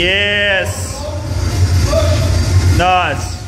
Yes. Nice.